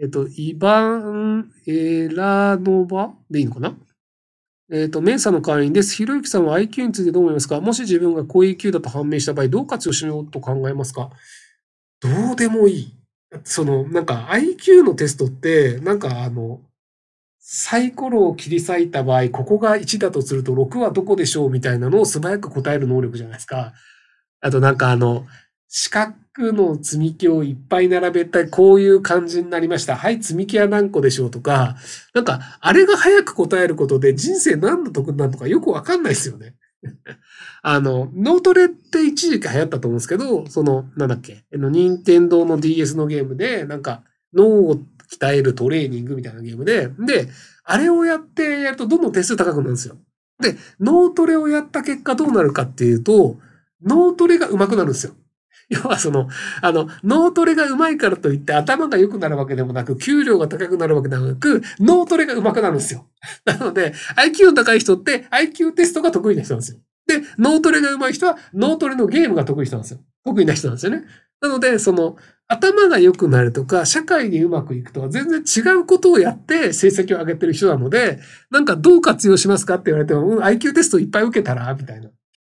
えっと、イバン・エラノバ？でいいのかな？えっと、メンサの会員です。ひろゆきさんは IQ についてどう思いますか？もし自分が高 EQ だと判明した場合、どう活用しようと考えますか？どうでもいい。その、なんか IQ のテストって、なんかあの、サイコロを切り裂いた場合、ここが1だとすると6はどこでしょう？みたいなのを素早く答える能力じゃないですか。あとなんかあの、四角の積み木をいっぱい並べて、こういう感じになりました。はい、積み木は何個でしょうとか、なんか、あれが早く答えることで人生何の得なるのかよくわかんないですよね。あの、脳トレって一時期流行ったと思うんですけど、その、なんだっけ、あの、任天堂の DS のゲームで、なんか、脳を鍛えるトレーニングみたいなゲームで、で、あれをやってやるとどんどん点数高くなるんですよ。で、脳トレをやった結果どうなるかっていうと、脳トレが上手くなるんですよ。要はその、あの、脳トレが上手いからといって頭が良くなるわけでもなく、給料が高くなるわけでもなく、脳トレが上手くなるんですよ。なので、IQ の高い人って IQ テストが得意な人なんですよ。で、脳トレが上手い人は脳トレのゲームが得意人なんですよ。得意な人なんですよね。なので、その、頭が良くなるとか、社会にうまくいくとは全然違うことをやって成績を上げてる人なので、なんかどう活用しますかって言われても、うん、IQ テストいっぱい受けたらみたいな。